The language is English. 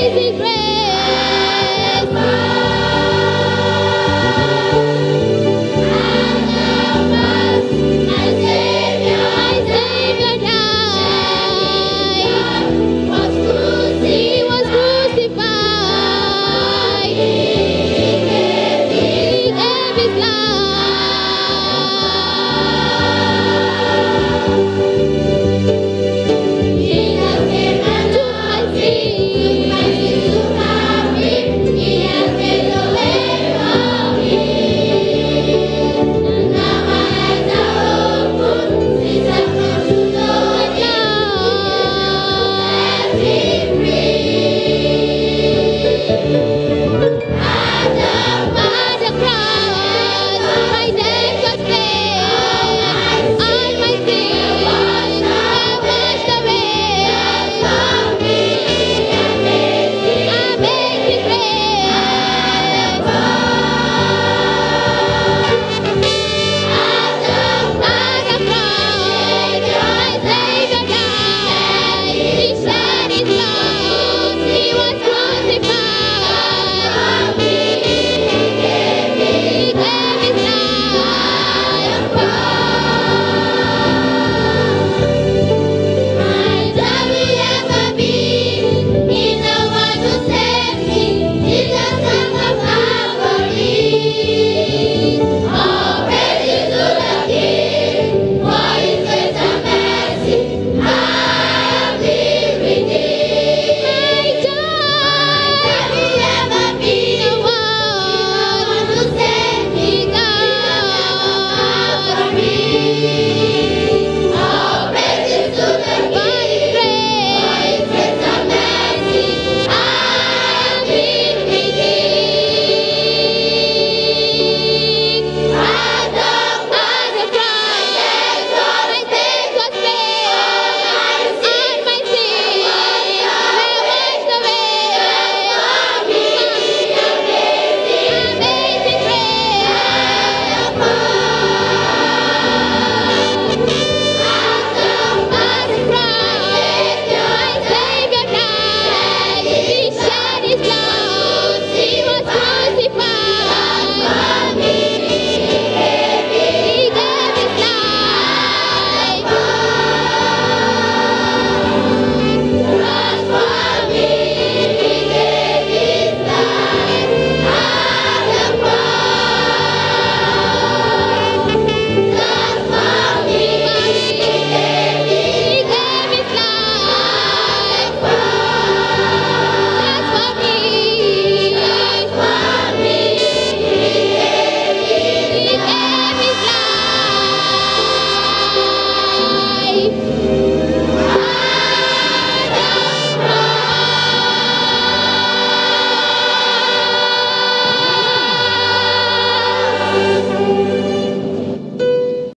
baby.